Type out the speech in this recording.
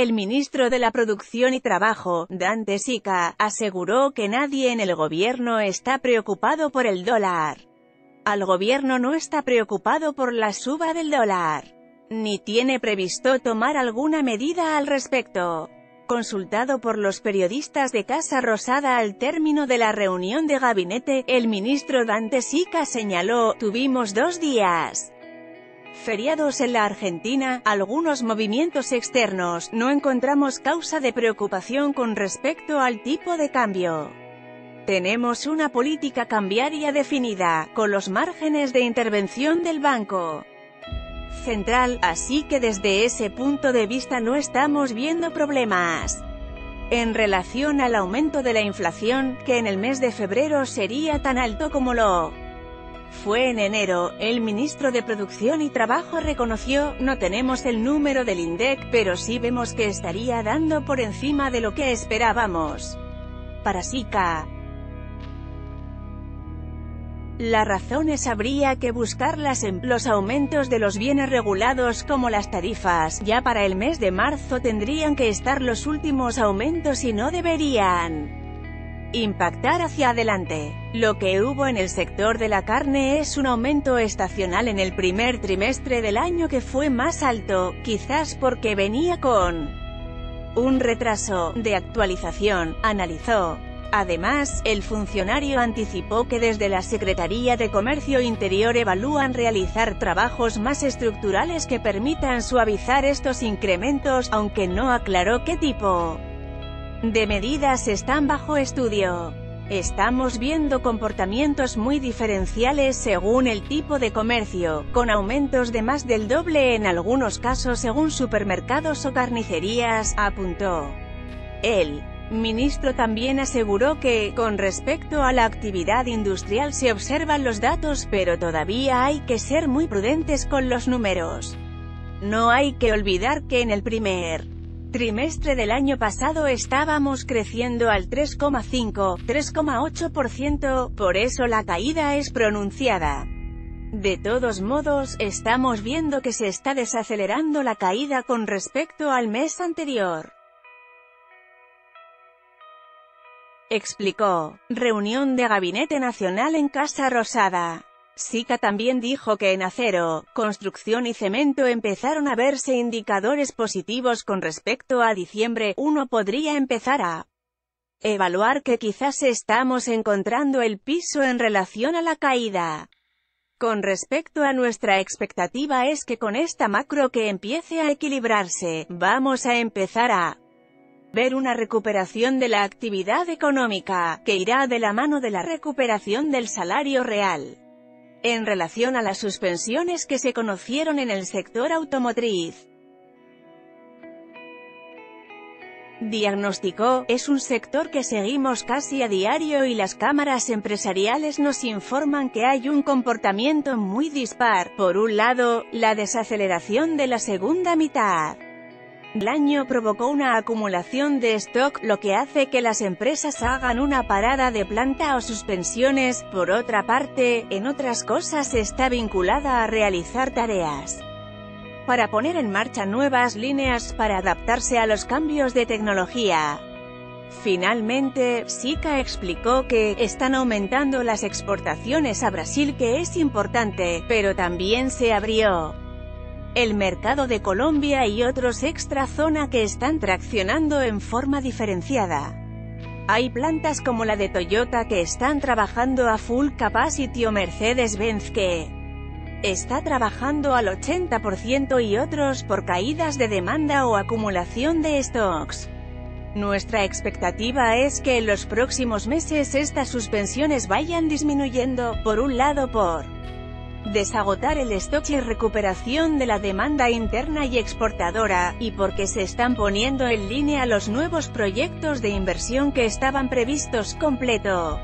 El ministro de la Producción y Trabajo, Dante Sica, aseguró que nadie en el gobierno está preocupado por el dólar. Al gobierno no está preocupado por la suba del dólar, ni tiene previsto tomar alguna medida al respecto. Consultado por los periodistas de Casa Rosada al término de la reunión de gabinete, el ministro Dante Sica señaló, tuvimos dos días feriados en la Argentina, algunos movimientos externos, no encontramos causa de preocupación con respecto al tipo de cambio. Tenemos una política cambiaria definida, con los márgenes de intervención del Banco Central, así que desde ese punto de vista no estamos viendo problemas. En relación al aumento de la inflación, que en el mes de febrero sería tan alto como lo fue en enero, el ministro de Producción y Trabajo reconoció, no tenemos el número del INDEC, pero sí vemos que estaría dando por encima de lo que esperábamos. Para SICA, la razón es habría que buscarlas en los aumentos de los bienes regulados como las tarifas, ya para el mes de marzo tendrían que estar los últimos aumentos y no deberían impactar hacia adelante. Lo que hubo en el sector de la carne es un aumento estacional en el primer trimestre del año que fue más alto, quizás porque venía con un retraso de actualización, analizó. Además, el funcionario anticipó que desde la Secretaría de Comercio Interior evalúan realizar trabajos más estructurales que permitan suavizar estos incrementos, aunque no aclaró qué tipo de medidas están bajo estudio. Estamos viendo comportamientos muy diferenciales según el tipo de comercio, con aumentos de más del doble en algunos casos según supermercados o carnicerías, apuntó. El ministro también aseguró que, con respecto a la actividad industrial se observan los datos pero todavía hay que ser muy prudentes con los números. No hay que olvidar que en el primer trimestre del año pasado estábamos creciendo al 3,5, 3,8%, por eso la caída es pronunciada. De todos modos, estamos viendo que se está desacelerando la caída con respecto al mes anterior. Explicó. Reunión de Gabinete Nacional en Casa Rosada. Sica también dijo que en acero, construcción y cemento empezaron a verse indicadores positivos con respecto a diciembre, uno podría empezar a evaluar que quizás estamos encontrando el piso en relación a la caída. Con respecto a nuestra expectativa es que con esta macro que empiece a equilibrarse, vamos a empezar a ver una recuperación de la actividad económica, que irá de la mano de la recuperación del salario real. En relación a las suspensiones que se conocieron en el sector automotriz, diagnosticó, es un sector que seguimos casi a diario y las cámaras empresariales nos informan que hay un comportamiento muy dispar. Por un lado, la desaceleración de la segunda mitad el año provocó una acumulación de stock, lo que hace que las empresas hagan una parada de planta o suspensiones. Por otra parte, en otras cosas está vinculada a realizar tareas para poner en marcha nuevas líneas para adaptarse a los cambios de tecnología. Finalmente, Sika explicó que están aumentando las exportaciones a Brasil que es importante, pero también se abrió el mercado de Colombia y otros extra zona que están traccionando en forma diferenciada. Hay plantas como la de Toyota que están trabajando a full capacity o Mercedes-Benz que está trabajando al 80% y otros por caídas de demanda o acumulación de stocks. Nuestra expectativa es que en los próximos meses estas suspensiones vayan disminuyendo, por un lado por desagotar el stock y recuperación de la demanda interna y exportadora, y porque se están poniendo en línea los nuevos proyectos de inversión que estaban previstos completo.